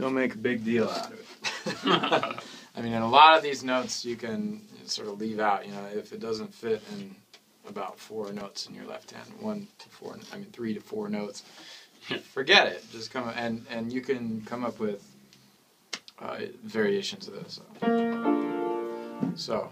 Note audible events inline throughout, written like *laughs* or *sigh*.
Don't make a big deal out of it. *laughs* I mean, in a lot of these notes, you can sort of leave out. You know, if it doesn't fit in about four notes in your left hand, one to four, I mean, three to four notes, *laughs* forget it. Just come and and you can come up with uh, variations of this. So.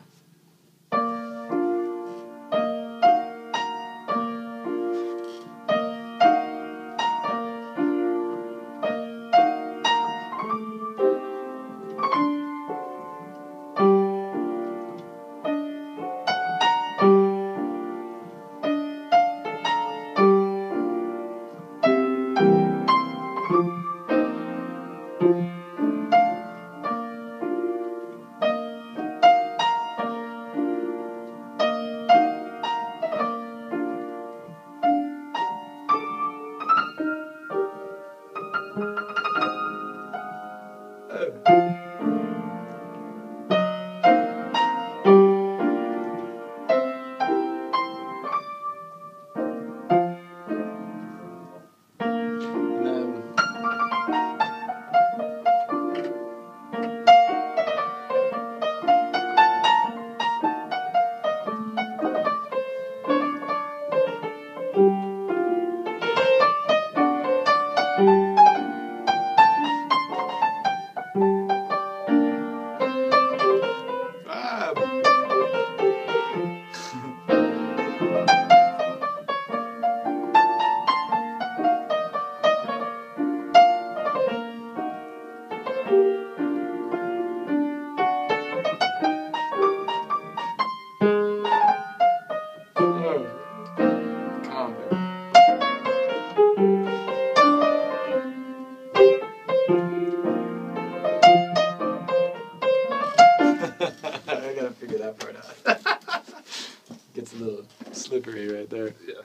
Oh. I gotta figure that part out. *laughs* Gets a little slippery right there. Yeah.